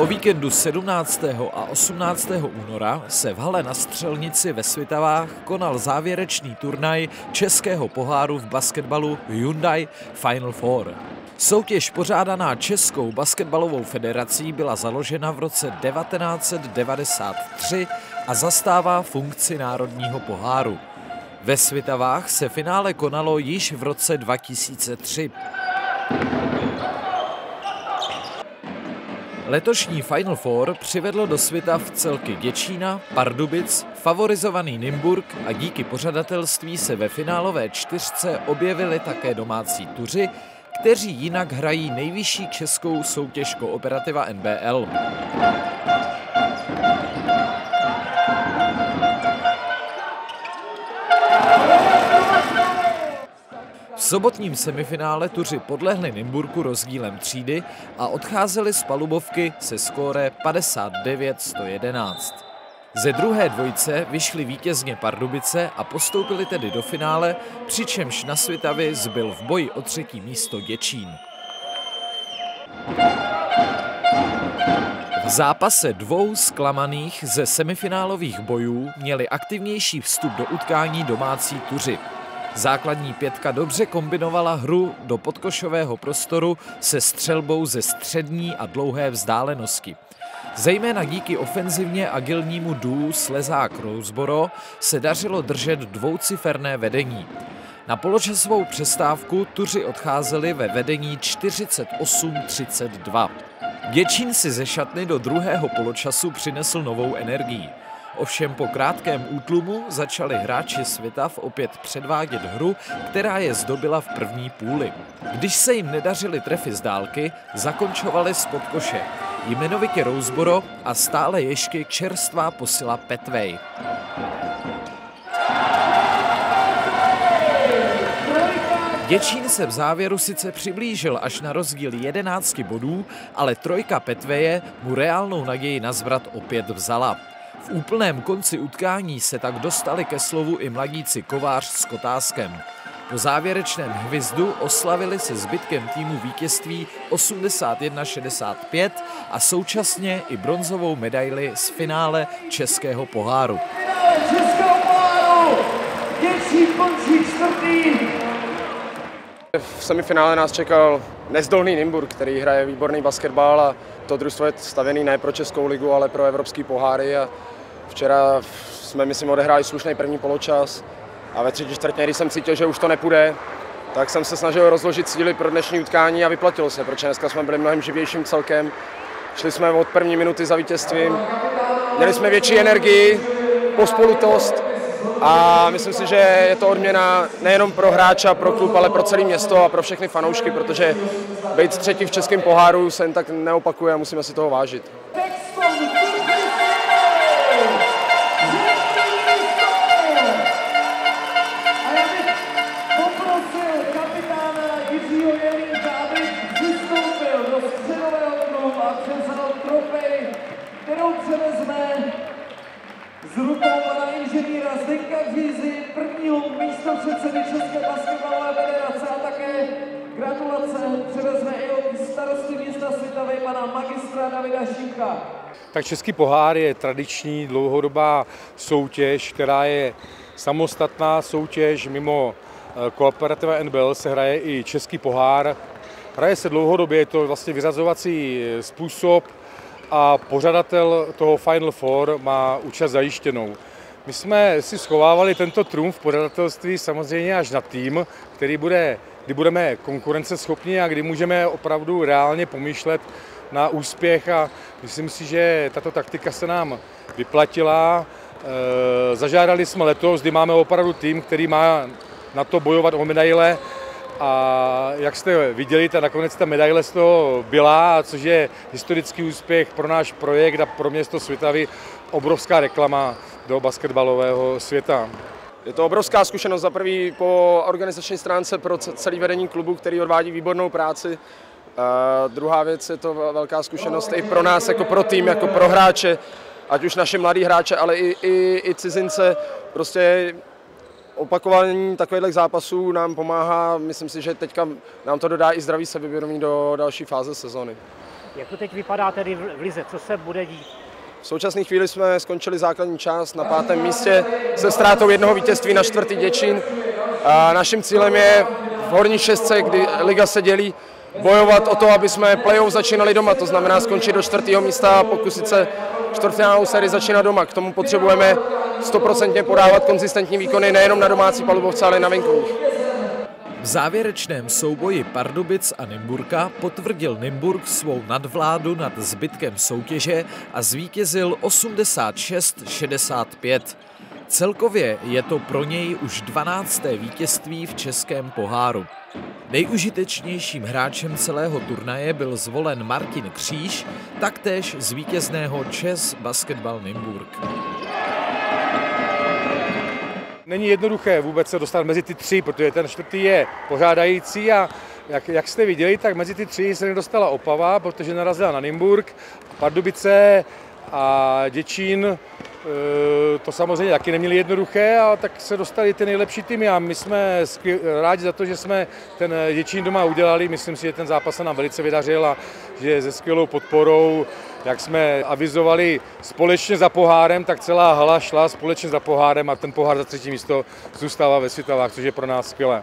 O víkendu 17. a 18. února se v hale na Střelnici ve Svitavách konal závěrečný turnaj Českého poháru v basketbalu Hyundai Final Four. Soutěž pořádaná Českou basketbalovou federací byla založena v roce 1993 a zastává funkci národního poháru. Ve Svitavách se finále konalo již v roce 2003. Letošní Final Four přivedlo do světa v celky Děčína, Pardubic, favorizovaný Nymburk a díky pořadatelství se ve finálové čtyřce objevili také domácí tuři, kteří jinak hrají nejvyšší českou soutěž kooperativa NBL. Sobotním semifinále Tuři podlehli Nymburku rozdílem třídy a odcházeli z palubovky se skóre 59-111. Ze druhé dvojce vyšli vítězně Pardubice a postoupili tedy do finále, přičemž na Svitavy zbyl v boji o třetí místo Děčín. V zápase dvou zklamaných ze semifinálových bojů měli aktivnější vstup do utkání domácí Tuři. Základní pětka dobře kombinovala hru do podkošového prostoru se střelbou ze střední a dlouhé vzdálenosti. Zejména díky ofenzivně agilnímu dů Slezák Rousboro se dařilo držet dvouciferné vedení. Na poločasovou přestávku Tuři odcházeli ve vedení 48-32. Děčín si ze šatny do druhého poločasu přinesl novou energii. Ovšem po krátkém útlumu začali hráči Svitav opět předvádět hru, která je zdobila v první půli. Když se jim nedařily trefy z dálky, zakončovali spod koše. Jmenovitě Rousboro a stále ještě čerstvá posila Petvej. Děčín se v závěru sice přiblížil až na rozdíl 11 bodů, ale trojka Petveje mu reálnou naději na zvrat opět vzala. V úplném konci utkání se tak dostali ke slovu i mladíci Kovář s Kotáskem. Po závěrečném hvizdu oslavili se zbytkem týmu vítězství 81-65 a současně i bronzovou medaili z finále Českého poháru. Českého poháru! končí čtvrtý. V semifinále nás čekal nezdolný Nymburk, který hraje výborný basketbal a to družstvo je stavěný ne pro Českou ligu, ale pro evropský poháry a včera jsme, myslím, odehráli slušný první poločas a ve třetí čtvrtě, když jsem cítil, že už to nepůjde, tak jsem se snažil rozložit síly pro dnešní utkání a vyplatilo se, protože dneska jsme byli mnohem živějším celkem. Šli jsme od první minuty za vítězstvím, měli jsme větší energii, pospolutost a myslím si, že je to odměna nejenom pro hráče, pro klub, ale pro celé město a pro všechny fanoušky, protože být třetí v českém poháru se jen tak neopakuje a musíme si toho vážit. Břízy, prvního místo předsedy České basketbalové federace a také gratulace převezme i od starosty města Svitavy pana magistra Davida Šimka. Tak Český pohár je tradiční dlouhodobá soutěž, která je samostatná soutěž. Mimo eh, kooperativa NBL se hraje i Český pohár. Hraje se dlouhodobě, je to vlastně vyrazovací eh, způsob, a pořadatel toho Final Four má účast zajištěnou. My jsme si schovávali tento trumf pořadatelství samozřejmě až na tým, který bude, kdy budeme konkurenceschopní a kdy můžeme opravdu reálně pomýšlet na úspěch. A myslím si, že tato taktika se nám vyplatila. E, zažádali jsme letos, kdy máme opravdu tým, který má na to bojovat o medaile. A jak jste viděli, ta nakonec ta medaile z toho byla, což je historický úspěch pro náš projekt a pro město Svitavy, obrovská reklama do basketbalového světa. Je to obrovská zkušenost za prvý po organizační stránce pro celý vedení klubu, který odvádí výbornou práci. Uh, druhá věc je to velká zkušenost i pro nás, jako pro tým, jako pro hráče, ať už naše mladí hráče, ale i, i, i cizince. Prostě opakování takových zápasů nám pomáhá, myslím si, že teďka nám to dodá i zdravý sebevědomí do další fáze sezony. Jak to teď vypadá tedy v Lize? Co se bude dít? V současné chvíli jsme skončili základní část na pátém místě se ztrátou jednoho vítězství na čtvrtý Děčín. A naším cílem je v horní šestce, kdy liga se dělí, bojovat o to, aby jsme play-off začínali doma, to znamená skončit do čtvrtého místa a pokusit se čtvrtfinálovou sérii začínat doma. K tomu potřebujeme stoprocentně podávat konzistentní výkony nejenom na domácí palubovce, ale i na venkových. V závěrečném souboji Pardubic a Nymburka potvrdil Nymburk svou nadvládu nad zbytkem soutěže a zvítězil 86-65. Celkově je to pro něj už 12. vítězství v českém poháru. Nejužitečnějším hráčem celého turnaje byl zvolen Martin Kříž, taktéž z vítězného Čes Basketball Nymburk. Není jednoduché vůbec se dostat mezi ty tři, protože ten čtvrtý je pořádající a jak, jak jste viděli, tak mezi ty tři se nedostala Opava, protože narazila na Nymburk, Pardubice a Děčín Eh, to samozřejmě taky neměli jednoduché, a tak se dostali ty nejlepší týmy a my jsme rádi za to, že jsme ten Děčín doma udělali. Myslím si, že ten zápas se nám velice vydařil a že se skvělou podporou, jak jsme avizovali společně za pohárem, tak celá hala šla společně za pohárem a ten pohár za třetí místo zůstává ve Světavách, což je pro nás skvělé.